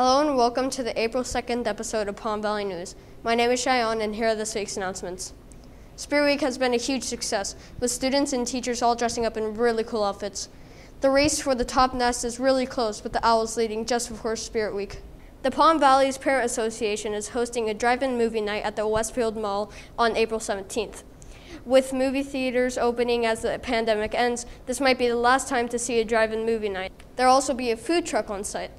Hello and welcome to the April 2nd episode of Palm Valley News. My name is Cheyenne and here are this week's announcements. Spirit Week has been a huge success, with students and teachers all dressing up in really cool outfits. The race for the top nest is really close, with the Owls leading just before Spirit Week. The Palm Valley's Parent Association is hosting a drive-in movie night at the Westfield Mall on April 17th. With movie theaters opening as the pandemic ends, this might be the last time to see a drive-in movie night. There'll also be a food truck on site.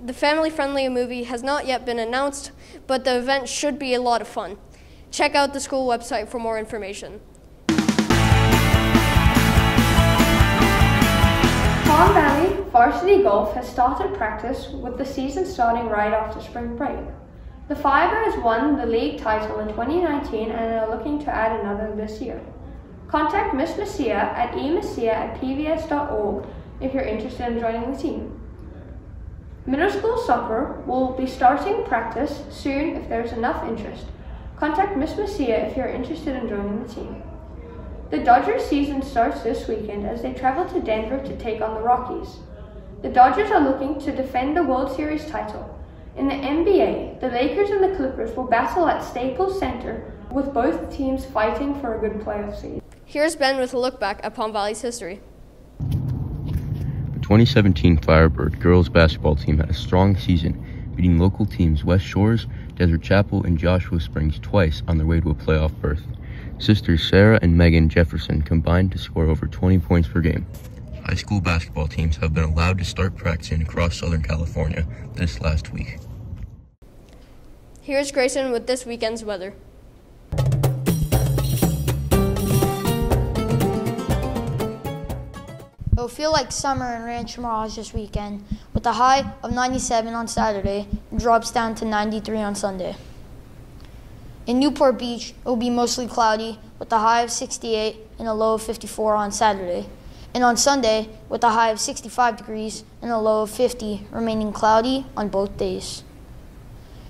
The family-friendly movie has not yet been announced, but the event should be a lot of fun. Check out the school website for more information. Palm Valley Varsity Golf has started practice with the season starting right after spring break. The Firebirds won the league title in 2019 and are looking to add another this year. Contact Miss Messia at emessia at pvs.org if you're interested in joining the team. Middle school soccer will be starting practice soon if there's enough interest. Contact Miss Messia if you're interested in joining the team. The Dodgers season starts this weekend as they travel to Denver to take on the Rockies. The Dodgers are looking to defend the World Series title. In the NBA, the Lakers and the Clippers will battle at Staples Center, with both teams fighting for a good playoff seed. Here's Ben with a look back at Palm Valley's history. The 2017 Firebird girls basketball team had a strong season, beating local teams West Shores, Desert Chapel, and Joshua Springs twice on their way to a playoff berth. Sisters Sarah and Megan Jefferson combined to score over 20 points per game. High school basketball teams have been allowed to start practicing across Southern California this last week. Here's Grayson with this weekend's weather. It'll feel like summer in Rancho Mirage this weekend, with a high of 97 on Saturday and drops down to 93 on Sunday. In Newport Beach, it will be mostly cloudy with a high of 68 and a low of 54 on Saturday. And on Sunday, with a high of 65 degrees and a low of 50, remaining cloudy on both days.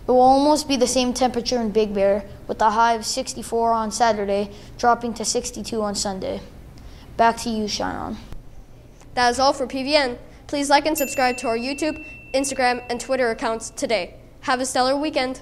It will almost be the same temperature in Big Bear, with a high of 64 on Saturday, dropping to 62 on Sunday. Back to you, Shannon. That is all for PVN. Please like and subscribe to our YouTube, Instagram, and Twitter accounts today. Have a stellar weekend.